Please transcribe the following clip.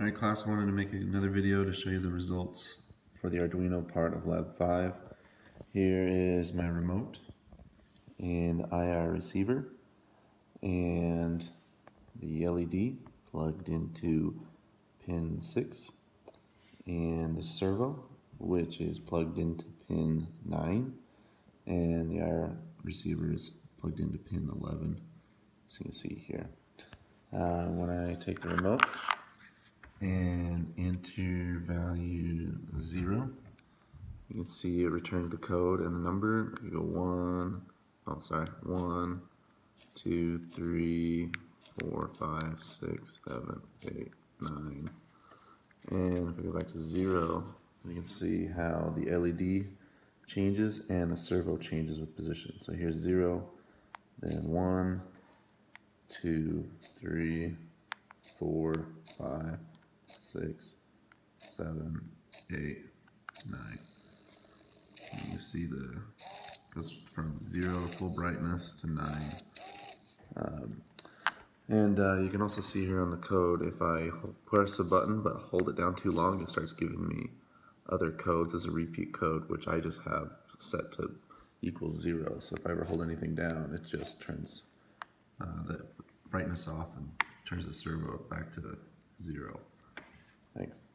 Alright class, I wanted to make another video to show you the results for the Arduino part of Lab 5. Here is my remote and IR receiver and the LED plugged into pin 6 and the servo which is plugged into pin 9 and the IR receiver is plugged into pin 11 as you can see here. Uh, when I take the remote and enter value 0 you can see it returns the code and the number. You go 1 oh sorry 1 2 3 4 5 6 7 8 9 and if we go back to 0 you can see how the LED changes and the servo changes with position. So here's 0 then 1 2 3 4 5 six, seven, eight, nine. And you see the goes from zero full brightness to nine. Um, and uh, you can also see here on the code, if I press a button but hold it down too long, it starts giving me other codes as a repeat code, which I just have set to equals zero. So if I ever hold anything down, it just turns uh, the brightness off and turns the servo back to zero. Thanks.